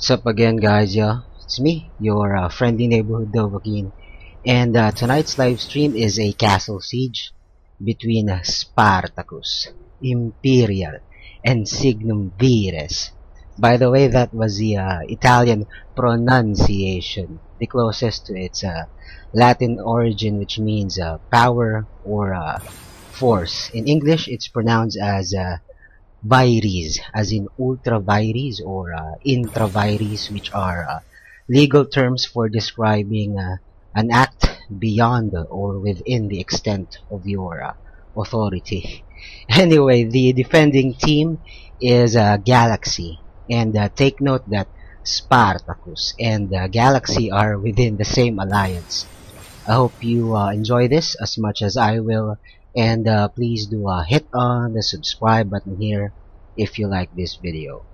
What's up again guys, yeah? It's me, your uh, friendly neighborhood Dovahkiin. And uh, tonight's live stream is a castle siege between Spartacus, Imperial, and Signum Vires. By the way, that was the uh, Italian pronunciation, the closest to its uh, Latin origin which means uh, power or uh, force. In English, it's pronounced as vires, as in ultra vires or uh, which are uh, legal terms for describing uh, an act beyond or within the extent of your uh, authority. Anyway, the defending team is uh, Galaxy, and uh, take note that Spartacus and Galaxy are within the same alliance. I hope you enjoy this as much as I will and uh, please do uh, hit on the subscribe button here if you like this video.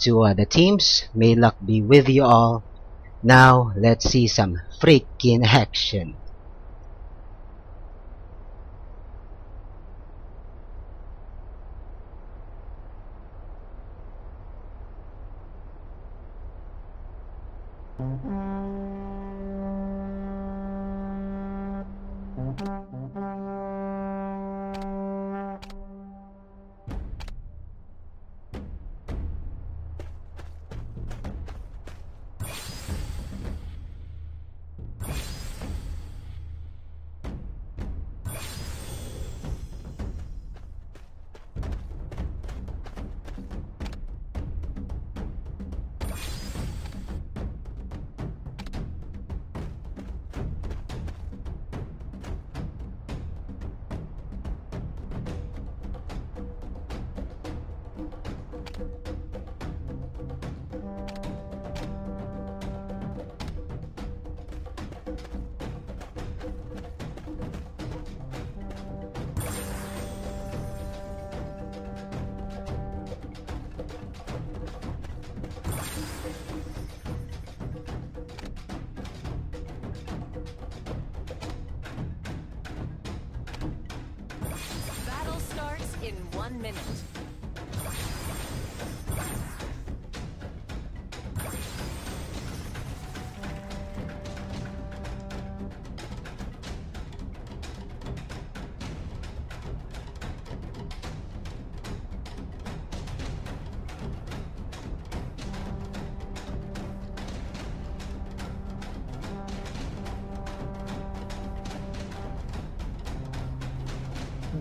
To uh, the teams may luck be with you all. Now let's see some freaking action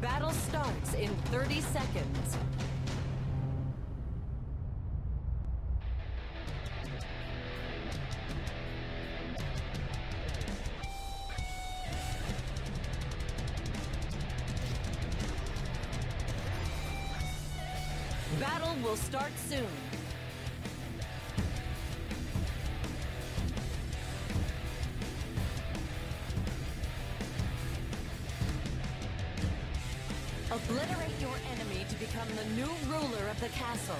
Battle starts in 30 seconds. Battle will start soon. Become the new ruler of the castle.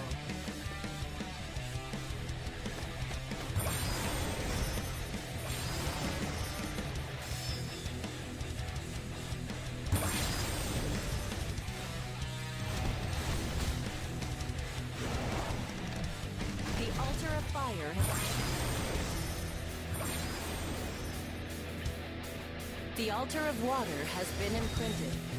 The altar of fire The altar of water has been imprinted.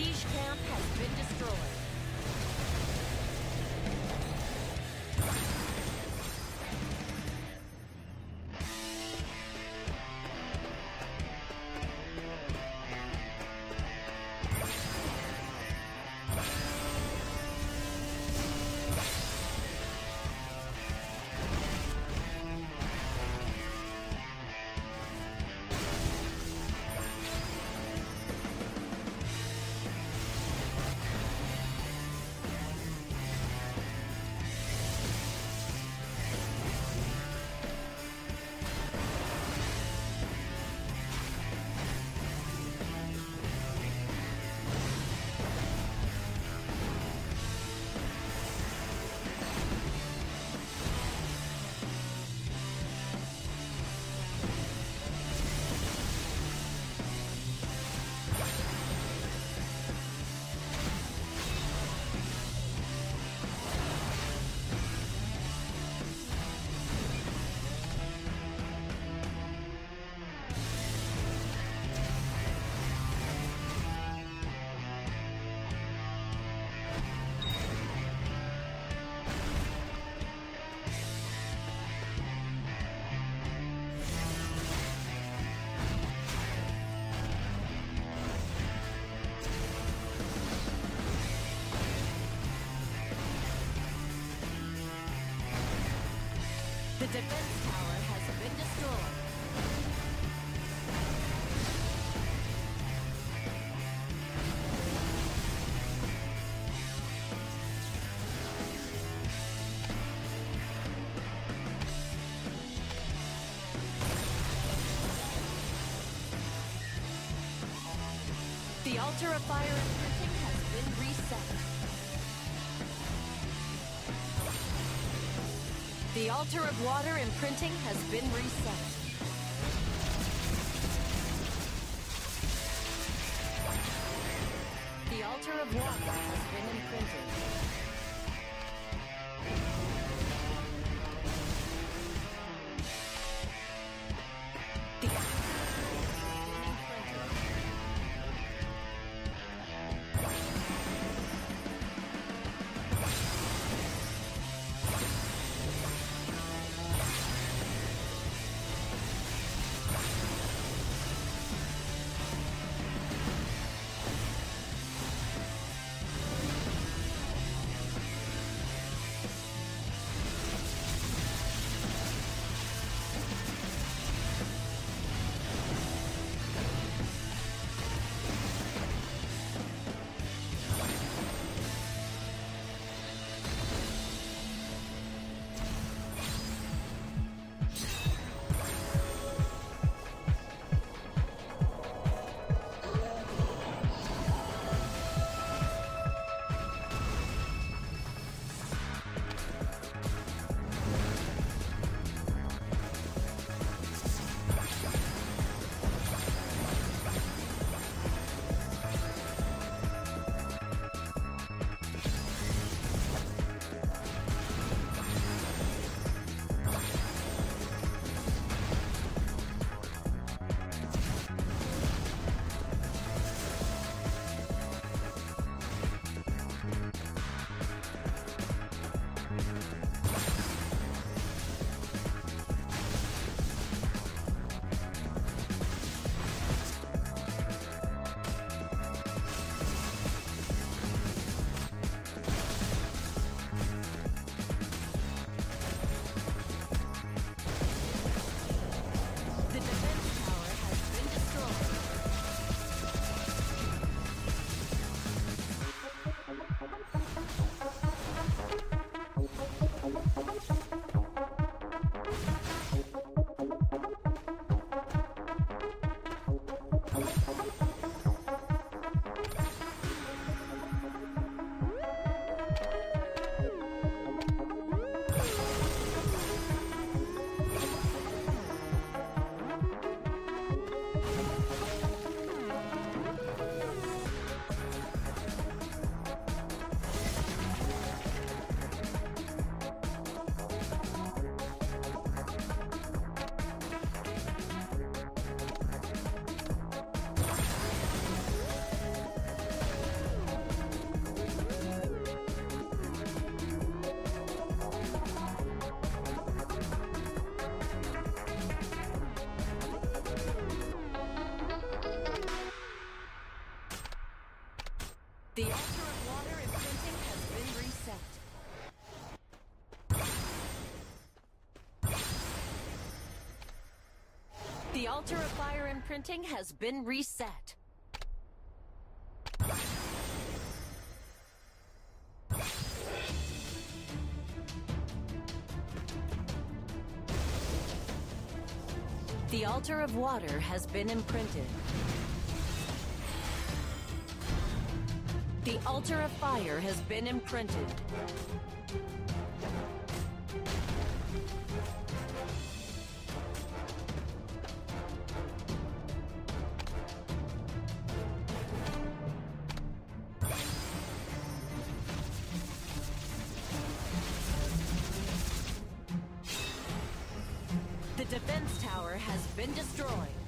Siege camp altar of fire and printing has been reset. The altar of water imprinting has been reset. The altar of water imprinting has been reset. The altar of fire imprinting has been reset. The altar of water has been imprinted. The altar of fire has been imprinted. The defense tower has been destroyed.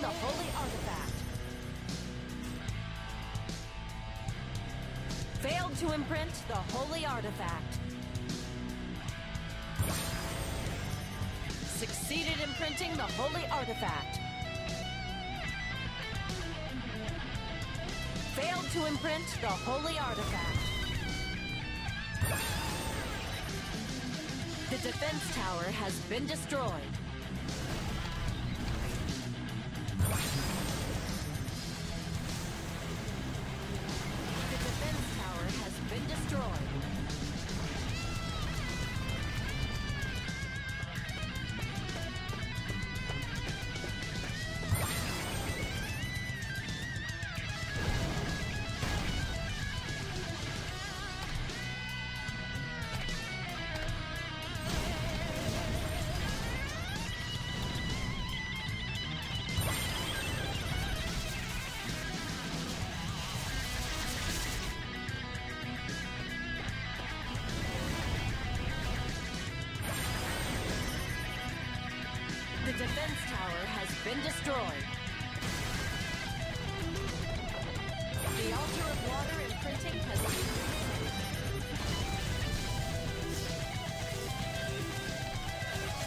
The holy artifact. Failed to imprint the holy artifact. Succeeded in printing the holy artifact. Failed to imprint the holy artifact. The defense tower has been destroyed. Thank you.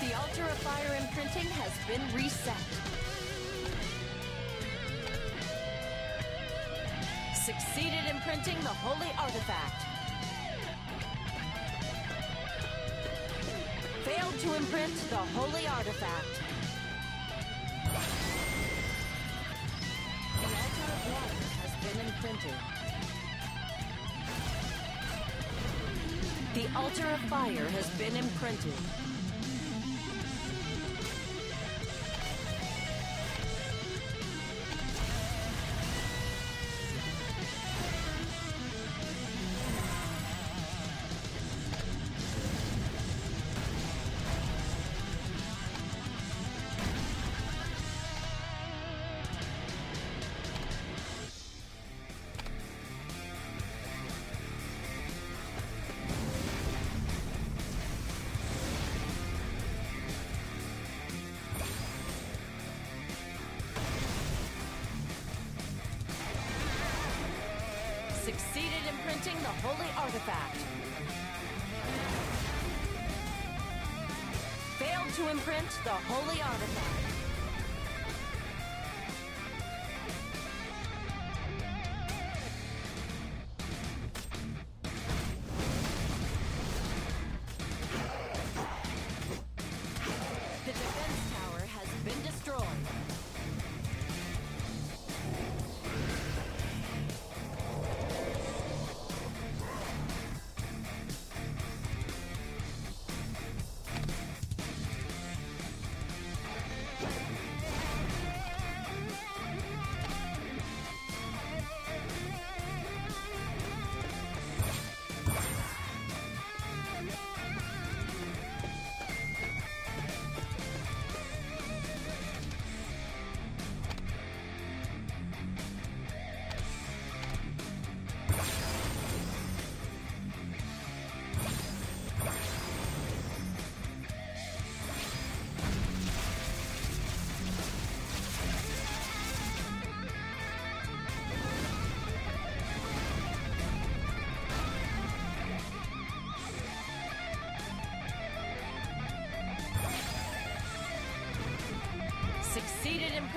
The altar of fire imprinting has been reset. Succeeded in printing the holy artifact. Failed to imprint the holy artifact. The altar of water has been imprinted. The altar of fire has been imprinted. Succeeded in printing the holy artifact. Failed to imprint the holy artifact.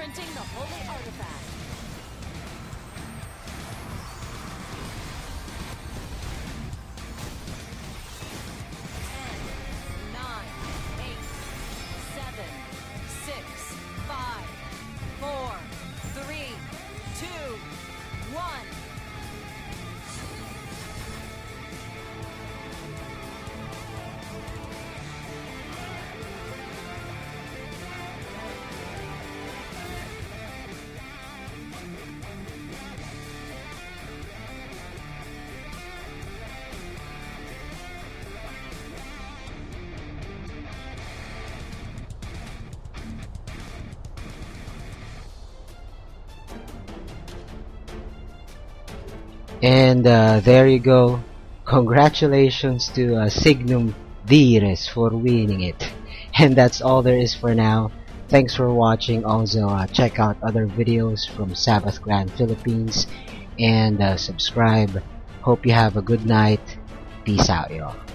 Succeeded in printing the And uh, there you go. Congratulations to uh, Signum Vires for winning it. And that's all there is for now. Thanks for watching. Also, uh, check out other videos from Sabbath Clan Philippines and uh, subscribe. Hope you have a good night. Peace out, y'all.